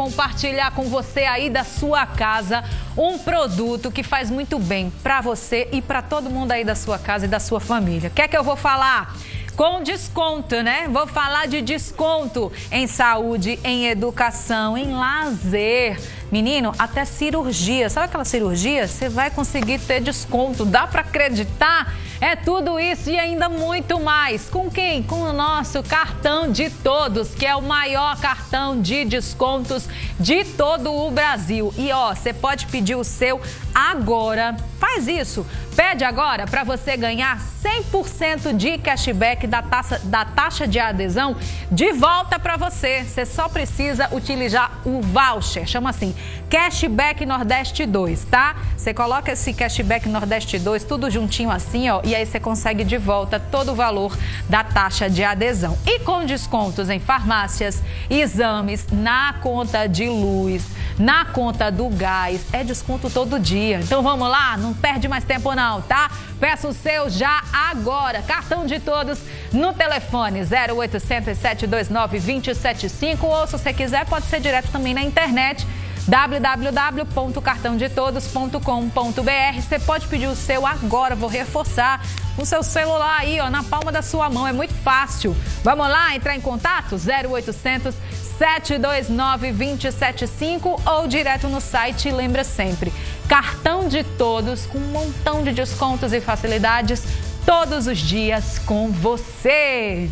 compartilhar com você aí da sua casa um produto que faz muito bem para você e para todo mundo aí da sua casa e da sua família. Quer que eu vou falar? com desconto, né? Vou falar de desconto em saúde, em educação, em lazer. Menino, até cirurgia. Sabe aquela cirurgia? Você vai conseguir ter desconto. Dá para acreditar? É tudo isso e ainda muito mais. Com quem? Com o nosso cartão de todos, que é o maior cartão de descontos de todo o Brasil. E ó, você pode pedir o seu agora. Faz isso. Pede agora para você ganhar 100% de cashback da taxa, da taxa de adesão de volta para você. Você só precisa utilizar o voucher, chama assim, Cashback Nordeste 2, tá? Você coloca esse Cashback Nordeste 2 tudo juntinho assim, ó, e aí você consegue de volta todo o valor da taxa de adesão. E com descontos em farmácias, exames, na conta de luz, na conta do gás, é desconto todo dia. Então vamos lá, não perde mais tempo não, tá? Peça o seu já agora. Cartão de todos no telefone 0800 729 275 ou se você quiser pode ser direto também na internet www.cartãodetodos.com.br. Você pode pedir o seu agora, vou reforçar, no seu celular aí, ó, na palma da sua mão, é muito fácil. Vamos lá, entrar em contato? 0800 729 275 ou direto no site. Lembra sempre, cartão de todos com um montão de descontos e facilidades todos os dias com você.